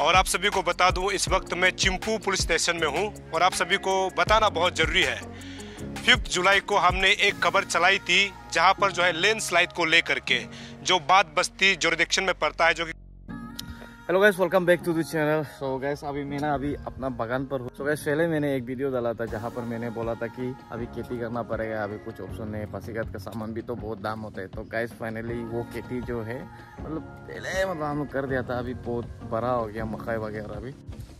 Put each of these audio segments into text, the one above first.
और आप सभी को बता दूँ, इस वक्त मैं चिंपू पुलिस स्टेशन में हूँ और आप सभी को बताना बहुत ज़रूरी है। फिफ्थ जुलाई को हमने एक खबर चलाई थी, जहाँ पर जो है लैंड स्लाइड को लेकर के जो बात बस्ती जोरिडिक्शन में पड़ता है, जो कि hello guys welcome back to the channel so guys अभी मैं ना अभी अपना बगान पर हूँ। सो गैस पहले मैंने एक वीडियो डाला था जहाँ पर मैंने बोला था कि अभी खेती करना पड़ेगा, अभी कुछ ऑप्शन नहीं है पासीघाट का सामान भी तो बहुत दाम होता है। तो गैस फाइनली वो खेती जो है मतलब पहले मतलब हम कर दिया था, अभी बहुत बड़ा हो गया, मकई वगैरह अभी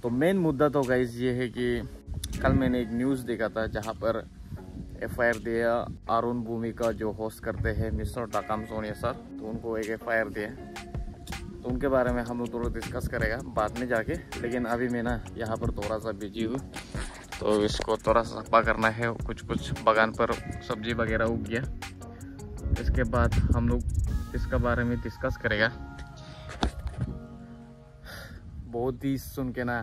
तो मेन मुद्दा तो गैस ये है कि कल मैंने एक न्यूज़ देखा था जहाँ पर एफ़ आई आर दिया, अरुण भूमि का जो होस्ट करते हैं, मिस्टर टाकाम सोनिया सर तो उनको एक एफ़ आई आर दिया। तो उनके बारे में हम लोग थोड़ा डिस्कस करेगा बाद में जाके, लेकिन अभी मैं ना यहाँ पर थोड़ा सा बिज़ी हूँ तो इसको थोड़ा सा सफ़ा करना है कुछ कुछ बागान पर सब्ज़ी वगैरह उग गया। इसके बाद हम लोग इसका बारे में डिस्कस करेगा। बहुत ही सुन के ना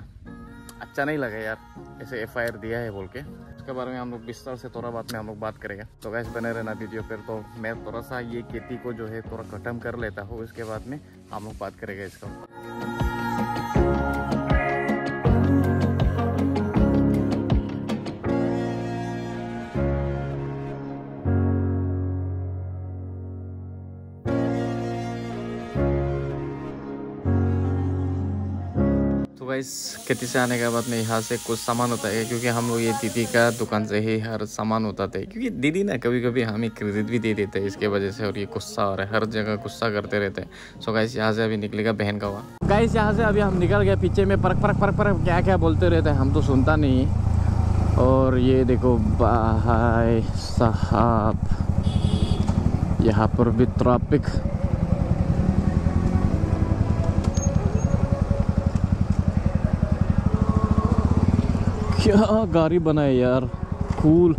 अच्छा नहीं लगा यार, ऐसे एफआईआर दिया है बोल के। उसके बारे में हम लोग विस्तार से थोड़ा बात में हम लोग बात करेंगे। तो गैस बने रहना वीडियो पर। तो मैं थोड़ा सा ये खेती को जो है थोड़ा खत्म कर लेता हूँ। इसके बाद में हम लोग बात करेगा इसका। गाइस खेती से आने के बाद में यहाँ से कुछ सामान होता है, क्योंकि हम लोग ये दीदी का दुकान से ही हर सामान होता था। क्योंकि दीदी ना कभी कभी हमें क्रेडिट भी दे देते हैं इसके वजह से, और ये गुस्सा हो है, हर जगह गुस्सा करते रहते हैं। सो गाइस यहाँ से अभी निकलेगा बहन का हुआ गाइस यहाँ से अभी हम निकल गए, पीछे में परक परक परक परक, क्या क्या बोलते रहते हैं, हम तो सुनता नहीं। और ये देखो, भाई साहब, यहाँ पर भी ट्रैफ़िक क्या गाड़ी बनाए यार। कूल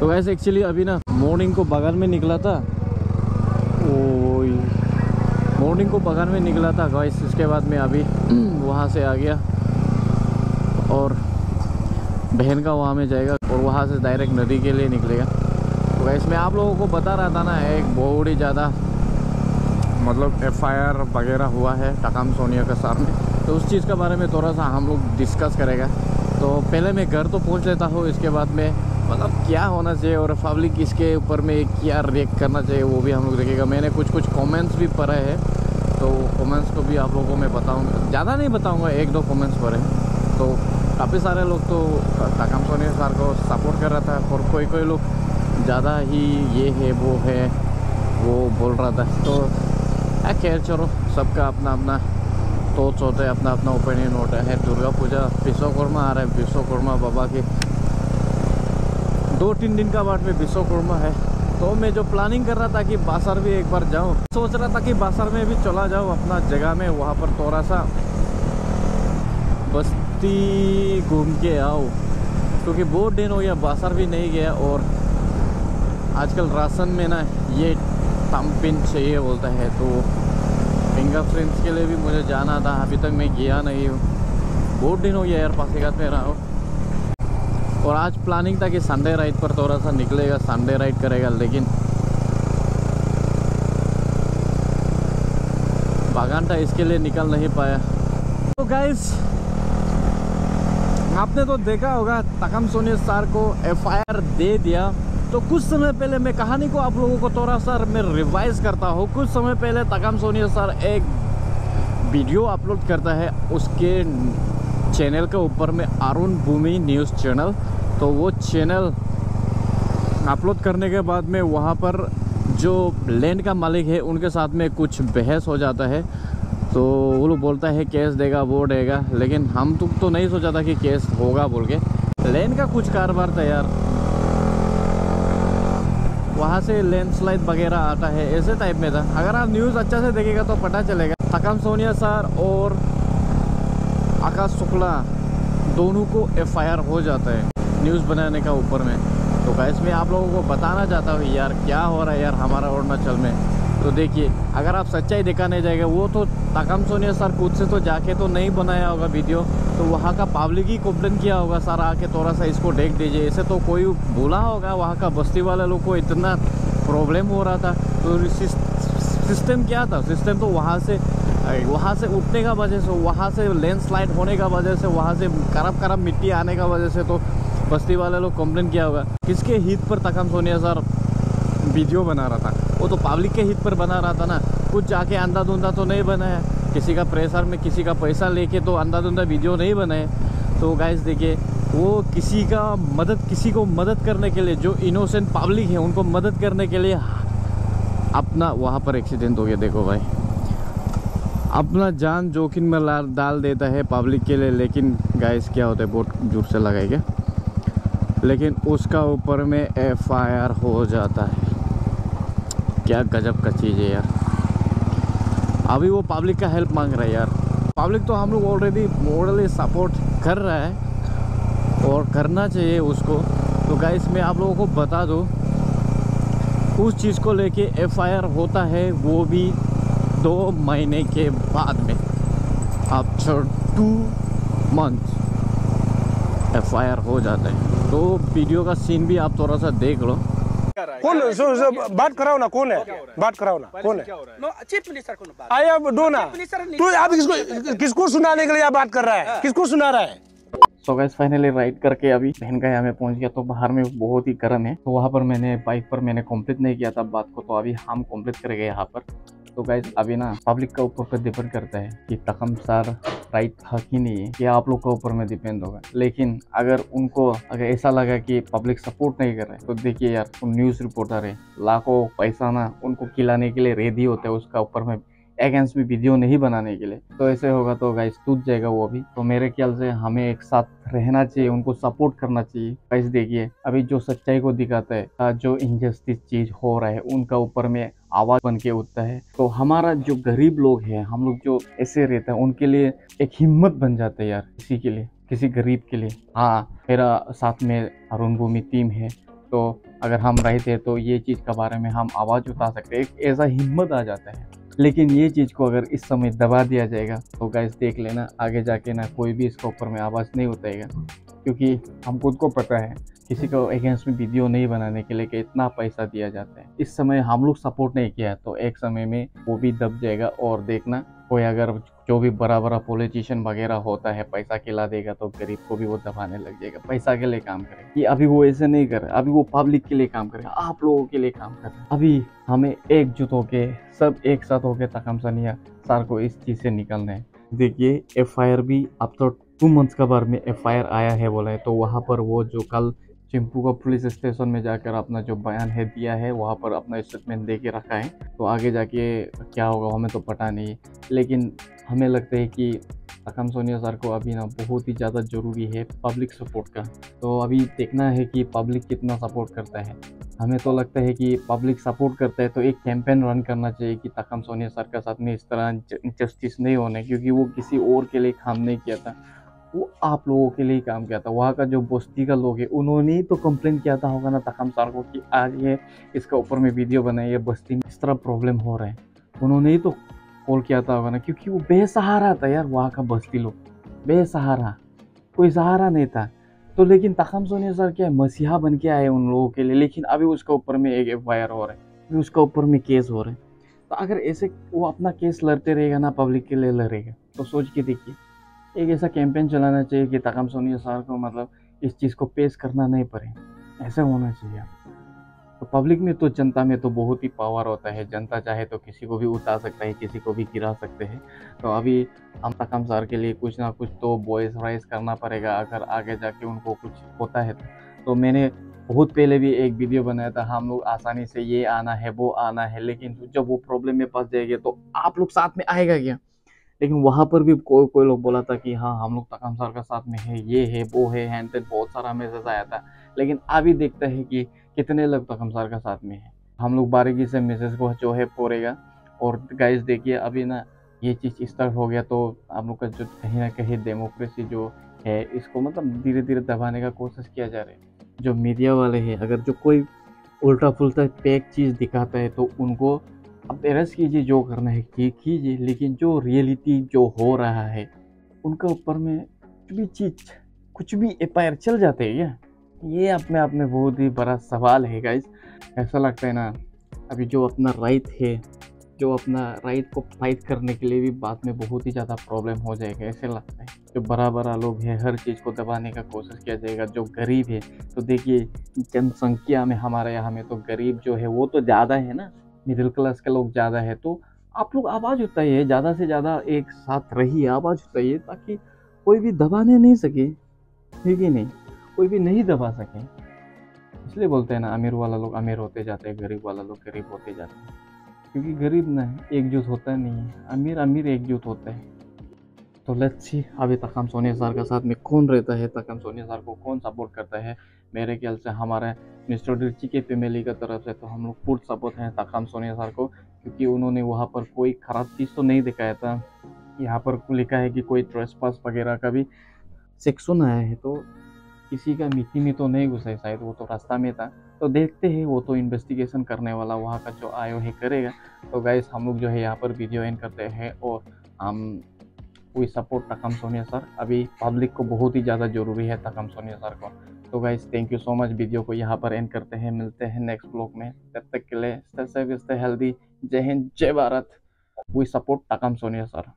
तो वैसे एक्चुअली अभी ना मॉर्निंग को बगान में निकला था। ओ मॉर्निंग को बगान में निकला था गाइस इसके बाद में अभी वहाँ से आ गया। और बहन का वहाँ में जाएगा और वहाँ से डायरेक्ट नदी के लिए निकलेगा। तो वैसे मैं आप लोगों को बता रहा था ना, एक बहुत ही ज़्यादा मतलब एफआईआर वगैरह हुआ है टकाम सोनिया के सामने तो उस चीज़ के बारे में थोड़ा सा हम लोग डिस्कस करेगा। तो पहले मैं घर तो पहुँच लेता हूँ, इसके बाद में मतलब क्या होना चाहिए और पब्लिक इसके ऊपर में क्या रिएक्ट करना चाहिए वो भी हम लोग देखेगा। मैंने कुछ कुछ कमेंट्स भी पढ़े हैं तो कमेंट्स को भी आप लोगों को मैं बताऊँगा ज़्यादा नहीं बताऊँगा, एक दो कमेंट्स पढ़े तो काफ़ी सारे लोग तो ताकम सोनी सर को सपोर्ट कर रहा था और कोई कोई लोग ज़्यादा ही ये है, वो है, वो बोल रहा था। तो खैर, चलो, सबका अपना अपना सोच होते हैं, अपना अपना ओपिनियन होता है। दुर्गा पूजा विश्वकर्मा आ रहा है विश्वकर्मा बाबा की। दो तीन दिन का बाद में विश्वकर्मा है। तो मैं जो प्लानिंग कर रहा था कि बासर भी एक बार जाऊँ, सोच रहा था कि बासर में भी चला जाऊँ अपना जगह में, वहाँ पर थोड़ा सा बस्ती घूम के आओ क्योंकि बहुत दिन हो गया बासर भी नहीं गया और आजकल राशन में ना ये तमपिन चाहिए बोलता है तो फिंगर फ्रेंड्स के लिए भी मुझे जाना था। अभी तक मैं गया नहीं हूँ। बहुत दिन हो गया यार, पासीघाट में रहा हूँ। और आज प्लानिंग था कि संडे राइड पर थोड़ा सा निकलेगा संडे राइड करेगा, लेकिन बागान था, इसके लिए निकल नहीं पाया। तो गाइस आपने तो देखा होगा तकम सोनी सर को एफआईआर दे दिया। तो कुछ समय पहले मैं कहानी को आप लोगों को थोड़ा सा मैं रिवाइज करता हूँ। कुछ समय पहले तकाम सोनिया सर एक वीडियो अपलोड करता है उसके चैनल के ऊपर में अरुण भूमि न्यूज़ चैनल तो वो चैनल अपलोड करने के बाद में वहाँ पर जो लैंड का मालिक है उनके साथ में कुछ बहस हो जाता है। तो वो लोग बोलता है केस देगा वो देगा। लेकिन हम तो, तो नहीं सोचा था कि केस होगा बोल के। लैंड का कुछ कारोबार था यार वहाँ से लैंडस्लाइड वगैरह आता है, ऐसे टाइप में था। अगर आप न्यूज़ अच्छा से देखेगा तो पता चलेगा। थकम सोनिया सर और आकाश शुक्ला दोनों को एफआईआर हो जाता है न्यूज़ बनाने का ऊपर में। तो गैस मैं आप लोगों को बताना चाहता हूँ, यार, क्या हो रहा है यार हमारा अरुणाचल में? तो देखिए, अगर आप सच्चाई दिखाने जाएगा, वो तो तकम सोनिया सर खुद से तो जाके तो नहीं बनाया होगा वीडियो तो वहाँ का पब्लिक ही कंप्लेन किया होगा, सर आके थोड़ा सा इसको देख दीजिए। ऐसे तो कोई बोला होगा, वहाँ का बस्ती वाले लोग को इतना प्रॉब्लम हो रहा था। तो सिस्टम क्या था? सिस्टम तो वहाँ से वहाँ से उठने का वजह से, वहाँ से लैंडस्लाइड होने का वजह से, वहाँ से करब करब मिट्टी आने का वजह से तो बस्ती वाले लोग कंप्लेन किया होगा। किसके हित पर तकम सोनिया सर वीडियो बना रहा था? वो तो पब्लिक के हित पर बना रहा था ना। कुछ जाके अंधा धुंधा तो नहीं बनाया। किसी का प्रेशर में किसी का पैसा लेके तो अंधा धुंधा वीडियो नहीं बनाए। तो गाइस देखिए, वो किसी का मदद, किसी को मदद करने के लिए, जो इनोसेंट पब्लिक है, उनको मदद करने के लिए अपना वहाँ पर एक्सीडेंट हो गया। देखो भाई, अपना जान जोखिम में ला- डाल देता है पब्लिक के लिए, लेकिन गाइस क्या होता है, बहुत ज़ोर से लगाएगा लेकिन उसका ऊपर में एफआईआर हो जाता है। क्या गजब का चीज़ है यार। अभी वो पब्लिक का हेल्प मांग रहा है यार। पब्लिक तो हम लोग ऑलरेडी ऑलरेडी सपोर्ट कर रहा है और करना चाहिए उसको। तो गाइस मैं आप लोगों को बता दूँ, उस चीज़ को लेके एफआईआर होता है वो भी दो महीने के बाद में। आफ्टर टू मंथ एफआईआर हो जाता है। तो वीडियो का सीन भी आप थोड़ा सा देख लो। कौन सो, सो, बात कराओ ना कौन है? बात कराओ ना कौन है? चीफ मिनिस्टर को बात। आया दो ना। मिनिस्टर तू आप किसको किसको सुनाने के लिए आप बात कर रहा है? किसको सुना रहा है? सो गैस फाइनली राइड करके अभी बहन का यहाँ में पहुँच गया तो बाहर में बहुत ही गर्म है। तो वहाँ पर मैंने बाइक पर मैंने कंप्लीट नहीं किया था बात को तो अभी हम कंप्लीट कर गए यहाँ पर। तो गाइज़ अभी ना पब्लिक का ऊपर डिपेंड करता है कि तकम सार राइट था कि नहीं ये आप लोग के ऊपर में डिपेंड होगा। लेकिन अगर उनको, अगर ऐसा लगा कि पब्लिक सपोर्ट नहीं कर रहे तो देखिए यार न्यूज़ रिपोर्टर है। लाखों पैसा ना उनको खिलाने के लिए रेडी होता है उसका ऊपर में अगेंस्ट भी वीडियो नहीं बनाने के लिए। तो ऐसे होगा तो गाइस टूट जाएगा वो भी तो मेरे ख्याल से हमें एक साथ रहना चाहिए, उनको सपोर्ट करना चाहिए। गाइस देखिए, अभी जो सच्चाई को दिखाता है जो इनजस्टिस चीज़ हो रहा है, उनका ऊपर में आवाज़ बन के उठता है। तो हमारा जो गरीब लोग है, हम लोग जो ऐसे रहते हैं, उनके लिए एक हिम्मत बन जाता है यार, किसी के लिए, किसी गरीब के लिए। हाँ मेरा साथ में अरुण भूमि टीम है। तो अगर हम रहते हैं तो ये चीज़ के बारे में हम आवाज़ उठा सकते एक ऐसा हिम्मत आ जाता है। लेकिन ये चीज़ को अगर इस समय दबा दिया जाएगा तो गैस देख लेना, आगे जाके ना कोई भी इसके ऊपर में आवाज़ नहीं उतरेगा क्योंकि हम खुद को पता है, किसी को अगेंस्ट में वीडियो नहीं बनाने के लिए कि इतना पैसा दिया जाता है। इस समय हम लोग सपोर्ट नहीं किया तो एक समय में वो भी दब जाएगा और देखना कोई अगर जो भी बड़ा बड़ा पॉलिटिशियन वगैरह होता है, पैसा खिला देगा तो गरीब को भी वो दबाने लग जाएगा। पैसा के लिए काम करे कि अभी वो ऐसे नहीं कर अभी वो पब्लिक के लिए काम करे आप लोगों के लिए काम कर अभी हमें एकजुट होके, सब एक साथ होके तकम सनिया सर को इस चीज़ से निकलना है। देखिए एफआईआर भी अब तो टू मंथ्स का बार में एफ़ आया है बोला है तो वहाँ पर वो जो कल चिंपू का पुलिस स्टेशन में जाकर अपना जो बयान है, दिया है, वहाँ पर अपना स्टेटमेंट दे के रखा है। तो आगे जाके क्या होगा, हमें तो पता नहीं। लेकिन हमें लगता है कि अकम सोनिया सर को अभी ना बहुत ही ज़्यादा ज़रूरी है पब्लिक सपोर्ट का। तो अभी देखना है कि पब्लिक कितना सपोर्ट करता है। हमें तो लगता है कि पब्लिक सपोर्ट करता है तो एक कैंपेन रन करना चाहिए कि तकम सोनिया सर के साथ में इस तरह जस्टिस नहीं होने, क्योंकि वो किसी और के लिए काम नहीं किया था। वो आप लोगों के लिए काम किया था। वहाँ का जो बस्ती का लोग है, उन्होंने ही तो कंप्लेन किया था होगा ना तकम सर को कि आज ये इसका ऊपर में वीडियो बनाई है, बस्ती में इस तरह प्रॉब्लम हो रहा है। उन्होंने ही तो कॉल किया था होगा ना, क्योंकि वो बेसहारा था यार वहाँ का बस्ती लोग। बेसहारा। कोई सहारा नहीं था। तो लेकिन तखम सोनिया सर क्या है, मसीहा बन के आए उन लोगों के लिए, लेकिन अभी उसका ऊपर में एक एफ़ आई आर हो रहा है। अभी उसका ऊपर में केस हो रहा है। तो अगर ऐसे वो अपना केस लड़ते रहेगा ना पब्लिक के लिए लड़ेगा तो सोच के देखिए। एक ऐसा कैंपेन चलाना चाहिए कि तकम सोनिया सर को मतलब इस चीज़ को पेश करना नहीं पड़े। ऐसा होना चाहिए। तो पब्लिक में तो जनता में तो बहुत ही पावर होता है। जनता चाहे तो किसी को भी उठा सकता है किसी को भी गिरा सकते हैं। तो अभी हम तकम सर के लिए कुछ ना कुछ तो वॉइस राइज करना पड़ेगा। अगर आगे जाके उनको कुछ होता है तो, तो मैंने बहुत पहले भी एक वीडियो बनाया था हम लोग आसानी से ये आना है वो आना है। लेकिन जब वो प्रॉब्लम में फंस जाएँगे तो आप लोग साथ में आएगा क्या? लेकिन वहाँ पर भी कोई कोई लोग बोला था कि हाँ हम लोग तकम सर का साथ में है, ये है, वो है हैंड तेन बहुत सारा मैसेज आया था। लेकिन अभी देखता है कि कितने लोग तकम सर का साथ में है। हम लोग बारीकी से मैसेज को जो है पोरेगा और गाइस देखिए, अभी ना ये चीज़ स्टार्ट हो गया तो हम लोग का जो कहीं ना कहीं डेमोक्रेसी जो है, इसको मतलब धीरे धीरे दबाने का कोशिश किया जा रहा है। जो मीडिया वाले हैं, अगर जो कोई उल्टा पुल्टा पैक चीज़ दिखाता है तो उनको अब अरेस्ट कीजिए, जो करना है कि कीजिए, लेकिन जो रियलिटी जो हो रहा है, उनका ऊपर में कुछ भी चीज़, कुछ भी एफ़ चल जाते हैं क्या ये अपने आप में बहुत ही बड़ा सवाल है गाइस ऐसा लगता है ना, अभी जो अपना राइट है, जो अपना राइट को फाइट करने के लिए भी बाद में बहुत ही ज़्यादा प्रॉब्लम हो जाएगा, ऐसे लगता है. जो बड़ा बड़ा लोग है, हर चीज़ को दबाने का कोशिश किया जाएगा, जो गरीब है तो देखिए, जनसंख्या में, हमारे यहाँ में तो गरीब जो है, वो तो ज़्यादा है ना. मिडिल क्लास के लोग ज़्यादा है तो आप लोग आवाज़ उठाइए, ज़्यादा से ज़्यादा एक साथ रहिए, आवाज़ उठाइए, ताकि कोई भी दबाने नहीं सके, ठीक ही नहीं, कोई भी नहीं दबा सके। इसलिए बोलते हैं ना, अमीर वाला लोग अमीर होते जाते हैं, गरीब वाला लोग गरीब होते जाते हैं। क्योंकि गरीब ना एकजुट होता नहीं है। अमीर अमीर एकजुट होता है। तो लेट्स सी अभी तकम सोनिया सर का साथ में कौन रहता है तकम सोनिया सर को कौन सपोर्ट करता है? मेरे ख्याल से हमारे मिस्टर डिर्ची के फैमिली की तरफ़ से तो हम लोग फुल सपोर्ट हैं तकम सोनिया सर को, क्योंकि उन्होंने वहाँ पर कोई ख़राब चीज़ तो नहीं दिखाया था। यहाँ पर लिखा है कि कोई ट्रेस पास वगैरह का भी सेक्शन आया है तो किसी का मिट्टी में तो नहीं घुसा है, शायद वो तो रास्ता में था। तो देखते हैं, वो तो इन्वेस्टिगेशन करने वाला वहाँ का जो आयो है करेगा। तो गाइस हम लोग जो है यहाँ पर वीडियो एंड करते हैं और हम we support Takam Sonia sir. अभी पब्लिक को बहुत ही ज़्यादा ज़रूरी है तकम सोनिया सर को। तो guys thank you so much video को यहाँ पर एंड करते हैं। मिलते हैं नेक्स्ट ब्लॉग में। तब तक के लिए स्टे सेफ़ स्टे हेल्दी जय हिंद, जय Bharat. We support Takam Sonia sir.